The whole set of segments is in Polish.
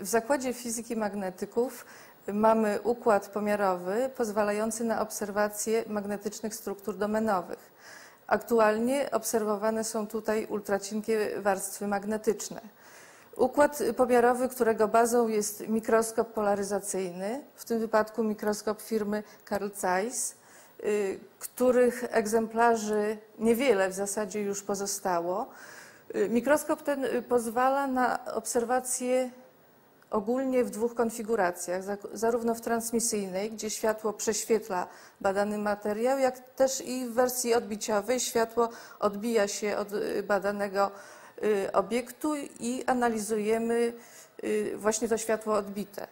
W Zakładzie Fizyki Magnetyków mamy układ pomiarowy pozwalający na obserwację magnetycznych struktur domenowych. Aktualnie obserwowane są tutaj ultracienkie warstwy magnetyczne. Układ pomiarowy, którego bazą jest mikroskop polaryzacyjny, w tym wypadku mikroskop firmy Carl Zeiss, y, których egzemplarzy niewiele w zasadzie już pozostało. Y, Mikroskop ten pozwala na obserwację ogólnie w dwóch konfiguracjach, za- zarówno w transmisyjnej, gdzie światło prześwietla badany materiał, jak też i w wersji odbiciowej światło odbija się od y, badanego y, obiektu i analizujemy y, właśnie to światło odbite.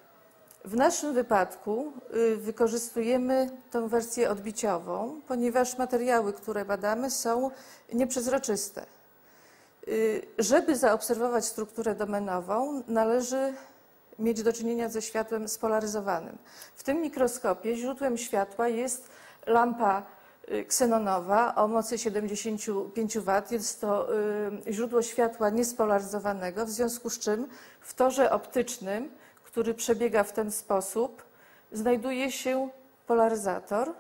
W naszym wypadku wykorzystujemy tę wersję odbiciową, ponieważ materiały, które badamy, są nieprzezroczyste. Żeby zaobserwować strukturę domenową, należy mieć do czynienia ze światłem spolaryzowanym. W tym mikroskopie źródłem światła jest lampa y, ksenonowa o mocy 75 W. Jest to y, źródło światła niespolaryzowanego, w związku z czym w torze optycznym, który przebiega w ten sposób, znajduje się polaryzator.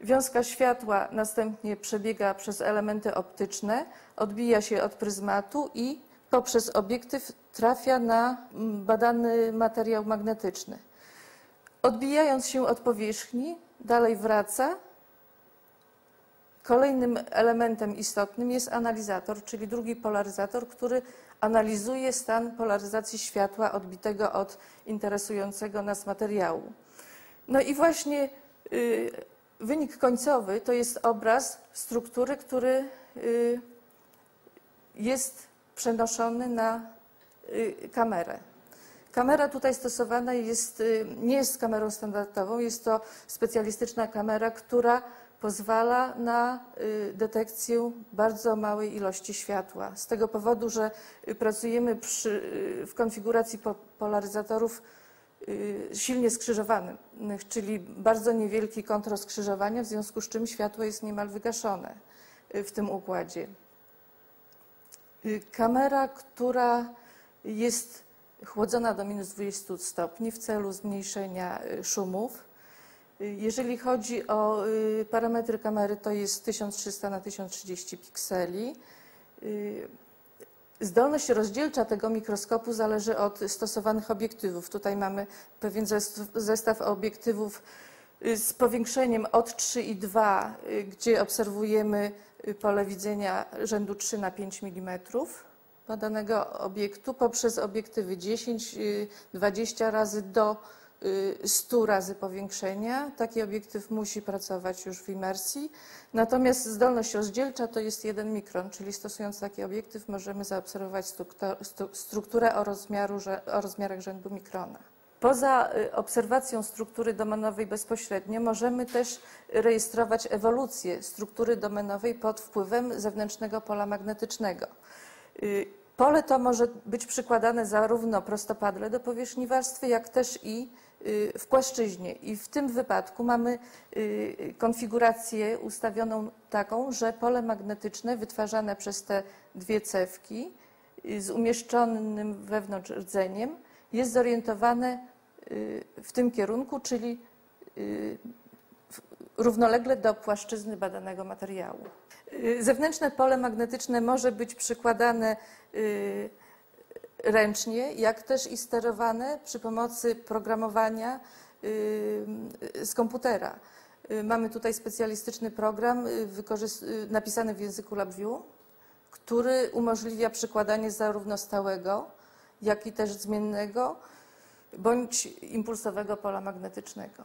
Wiązka światła następnie przebiega przez elementy optyczne, odbija się od pryzmatu i poprzez obiektyw trafia na mm, badany materiał magnetyczny. Odbijając się od powierzchni, dalej wraca. Kolejnym elementem istotnym jest analizator, czyli drugi polaryzator, który analizuje stan polaryzacji światła odbitego od interesującego nas materiału. No i właśnie y, wynik końcowy to jest obraz struktury, który y, jest przenoszony na y, kamerę. Kamera tutaj stosowana jest, y, nie jest kamerą standardową, jest to specjalistyczna kamera, która pozwala na y, detekcję bardzo małej ilości światła. Z tego powodu, że pracujemy przy, w konfiguracji po- polaryzatorów silnie skrzyżowanych, czyli bardzo niewielki kąt rozkrzyżowania, w związku z czym światło jest niemal wygaszone w tym układzie. Y, Kamera, która jest chłodzona do minus 20 stopni w celu zmniejszenia y, szumów. Y, Jeżeli chodzi o parametry kamery, to jest 1300 na 1030 pikseli. Zdolność rozdzielcza tego mikroskopu zależy od stosowanych obiektywów. Tutaj mamy pewien zest- zestaw obiektywów z powiększeniem od 3,2, y, gdzie obserwujemy y, pole widzenia rzędu 3 na 5 mm badanego obiektu poprzez obiektywy 10, y, 20 razy do y, 100 razy powiększenia. Taki obiektyw musi pracować już w imersji. Natomiast zdolność rozdzielcza to jest 1 mikron, czyli stosując taki obiektyw możemy zaobserwować strukturę o, rozmiaru, o rozmiarach rzędu mikrona. Poza y, obserwacją struktury domenowej bezpośrednio możemy też rejestrować ewolucję struktury domenowej pod wpływem zewnętrznego pola magnetycznego. Y, Pole to może być przykładane zarówno prostopadle do powierzchni warstwy, jak też i y, w płaszczyźnie. I w tym wypadku mamy konfigurację ustawioną taką, że pole magnetyczne wytwarzane przez te dwie cewki z umieszczonym wewnątrz rdzeniem jest zorientowane y, w tym kierunku, czyli y, równolegle do płaszczyzny badanego materiału. Y, Zewnętrzne pole magnetyczne może być przykładane ręcznie, jak też i sterowane przy pomocy programowania z komputera. Mamy tutaj specjalistyczny program napisany w języku LabVIEW, który umożliwia przykładanie zarówno stałego, jak i też zmiennego bądź impulsowego pola magnetycznego.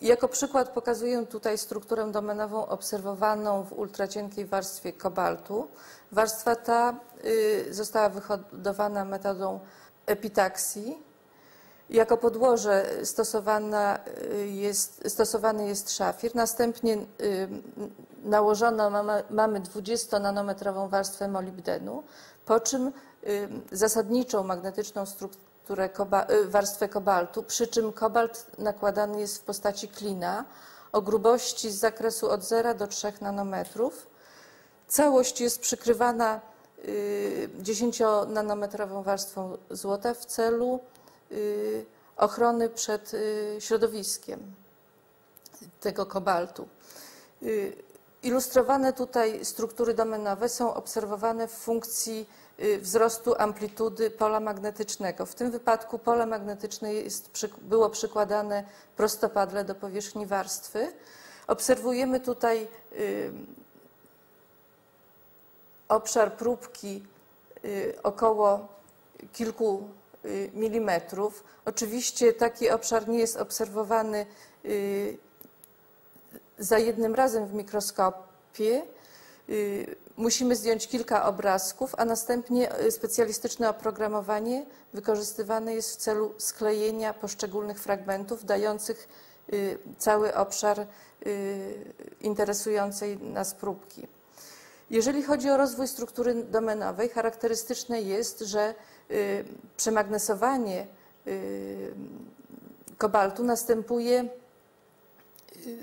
Jako przykład pokazuję tutaj strukturę domenową obserwowaną w ultracienkiej warstwie kobaltu. Warstwa ta y, została wyhodowana metodą epitaksji. Jako podłoże y, jest, stosowany jest szafir. Następnie y, nałożono mamy, mamy 20-nanometrową warstwę molibdenu, po czym zasadniczą magnetyczną strukturę koba, y, warstwę kobaltu, przy czym kobalt nakładany jest w postaci klina o grubości z zakresu od 0 do 3 nanometrów. Całość jest przykrywana y, 10-nanometrową warstwą złota w celu y, ochrony przed y, środowiskiem tego kobaltu. Y, Ilustrowane tutaj struktury domenowe są obserwowane w funkcji y, wzrostu amplitudy pola magnetycznego. W tym wypadku pole magnetyczne jest, było przykładane prostopadle do powierzchni warstwy. Obserwujemy tutaj y, obszar próbki y, około kilku milimetrów. Oczywiście taki obszar nie jest obserwowany za jednym razem w mikroskopie y, musimy zdjąć kilka obrazków, a następnie y, specjalistyczne oprogramowanie wykorzystywane jest w celu sklejenia poszczególnych fragmentów, dających y, cały obszar interesującej nas próbki. Jeżeli chodzi o rozwój struktury domenowej, charakterystyczne jest, że przemagnesowanie kobaltu następuje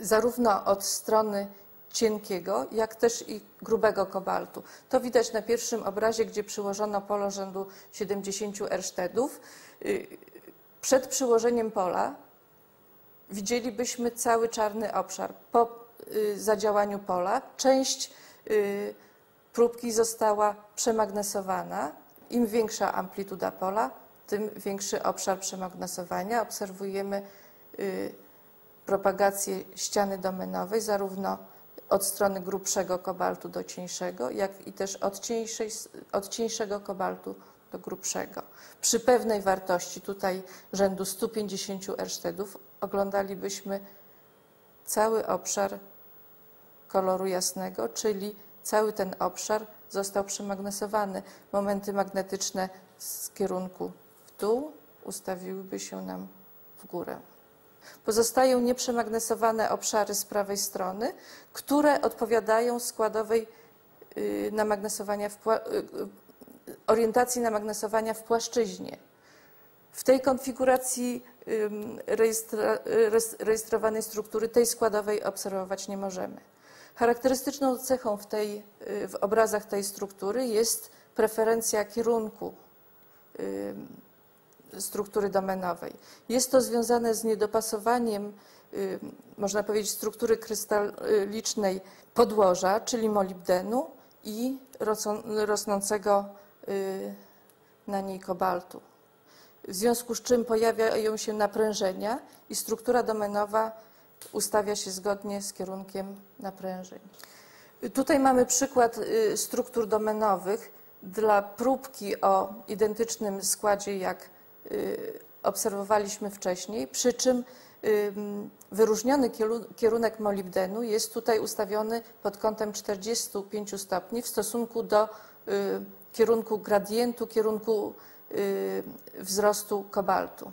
zarówno od strony cienkiego, jak też i grubego kobaltu. To widać na pierwszym obrazie, gdzie przyłożono polo rzędu 70 ersztedów. Y, przed przyłożeniem pola widzielibyśmy cały czarny obszar. Po y, zadziałaniu pola część y, próbki została przemagnesowana. Im większa amplituda pola, tym większy obszar przemagnesowania. Obserwujemy propagację ściany domenowej, zarówno od strony grubszego kobaltu do cieńszego, jak i też od, cieńszej, od cieńszego kobaltu do grubszego. Przy pewnej wartości, tutaj rzędu 150 ersztedów, oglądalibyśmy cały obszar koloru jasnego, czyli cały ten obszar został przemagnesowany. Momenty magnetyczne z kierunku w dół ustawiłyby się nam w górę. Pozostają nieprzemagnesowane obszary z prawej strony, które odpowiadają składowej y, namagnesowania w, y, orientacji namagnesowania w płaszczyźnie. W tej konfiguracji rejestra, rejestrowanej struktury tej składowej obserwować nie możemy. Charakterystyczną cechą w, tej, y, w obrazach tej struktury jest preferencja kierunku struktury domenowej. Jest to związane z niedopasowaniem, y, można powiedzieć, struktury krystalicznej podłoża, czyli molibdenu i rosnącego y, na niej kobaltu. W związku z czym pojawiają się naprężenia i struktura domenowa ustawia się zgodnie z kierunkiem naprężeń. Tutaj mamy przykład y, struktur domenowych dla próbki o identycznym składzie jak obserwowaliśmy wcześniej, przy czym wyróżniony kierunek molibdenu jest tutaj ustawiony pod kątem 45 stopni w stosunku do y, kierunku gradientu, kierunku y, wzrostu kobaltu.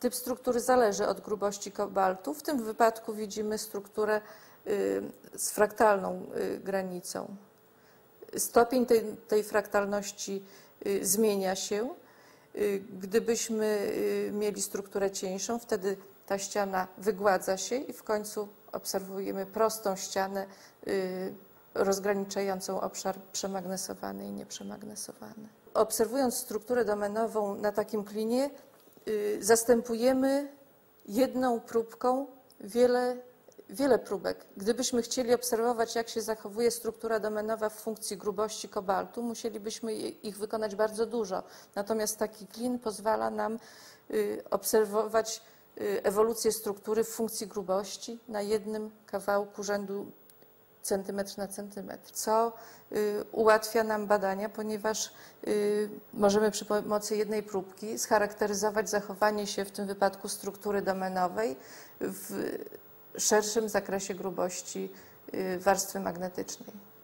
Typ struktury zależy od grubości kobaltu. W tym wypadku widzimy strukturę z fraktalną granicą. Stopień tej, tej fraktalności zmienia się. Y, gdybyśmy y, mieli strukturę cieńszą, wtedy ta ściana wygładza się i w końcu obserwujemy prostą ścianę y, rozgraniczającą obszar przemagnesowany i nieprzemagnesowany. Obserwując strukturę domenową na takim klinie, zastępujemy jedną próbką wiele wiele próbek. Gdybyśmy chcieli obserwować, jak się zachowuje struktura domenowa w funkcji grubości kobaltu, musielibyśmy ich wykonać bardzo dużo. Natomiast taki klin pozwala nam y, obserwować y, ewolucję struktury w funkcji grubości na jednym kawałku rzędu centymetr na centymetr, co y, ułatwia nam badania, ponieważ możemy przy pomocy jednej próbki scharakteryzować zachowanie się w tym wypadku struktury domenowej w szerszym zakresie grubości y, warstwy magnetycznej.